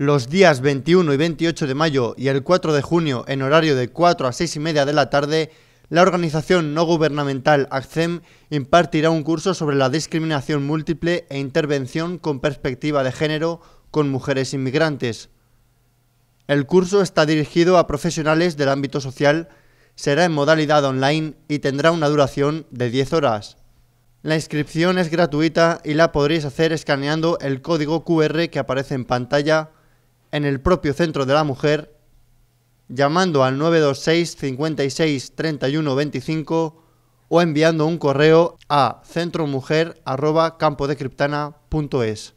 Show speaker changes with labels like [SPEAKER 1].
[SPEAKER 1] Los días 21 y 28 de mayo y el 4 de junio, en horario de 4 a 6 y media de la tarde, la organización no gubernamental ACCEM impartirá un curso sobre la discriminación múltiple e intervención con perspectiva de género con mujeres inmigrantes. El curso está dirigido a profesionales del ámbito social, será en modalidad online y tendrá una duración de 10 horas. La inscripción es gratuita y la podréis hacer escaneando el código QR que aparece en pantalla en el propio centro de la mujer, llamando al 926 56 31 25 o enviando un correo a centromujer.campodecriptana.es.